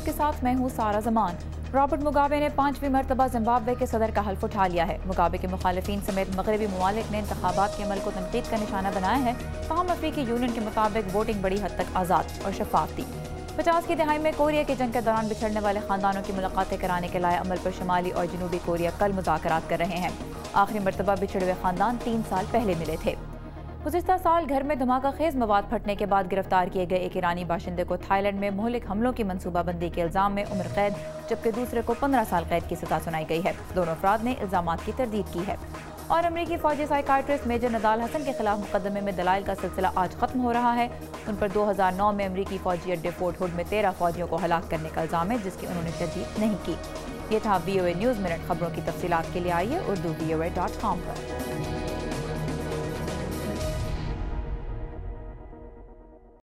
Minute के साथ मैं हूँ सारा जमान। रॉबर्ट मुगाबे ने पांचवीं मरतबा जिम्बाब्वे के सदर का हल्फ उठा लिया है। मुगाबे के मुखालफी समेत मगरबी ममालिक ने इंतबात के अमल को तनकीद का निशाना बनाया है। तमाम अफ्रीकी यूनियन के मुताबिक वोटिंग बड़ी हद तक आज़ाद और शफाफ थी। पचास की दहाई में कोरिया की जंग के दौरान बिछड़ने वाले खानदानों की मुलाकातें कराने के लाए अमल पर शुमाली और जनूबी कोरिया कल मुजाकर कर रहे हैं। आखिरी मरतबा बिछड़े हुए खानदान तीन साल पहले मिले थे। गुजशत साल घर में धमाका खेज मवाद फटने के बाद गिरफ़्तार किए गए एक ईरानी बाशिंदे को थाईलैंड में मोहलिक हमलों की मनसूबाबंदी के इल्ज़ाम में उम्र कैद, जबकि दूसरे को पंद्रह साल कैद की सजा सुनाई गई है। दोनों अफराद ने इल्ज़ाम की तरदीद की है। और अमरीकी फौजी साइकाट्रिस्ट मेजर नदाल हसन के खिलाफ मुकदमे में दलाइल का सिलसिला आज खत्म हो रहा है। उन पर 2009 में अमरीकी फौजी अड्डे फोर्ट हुड में तेरह फौजियों को हलाक करने का इल्ज़ाम है, जिसकी उन्होंने तरदीद नहीं की। ये था बी न्यूज़ मिनट खबरों की तफसीत के लिए आइए उर्दू बी पर।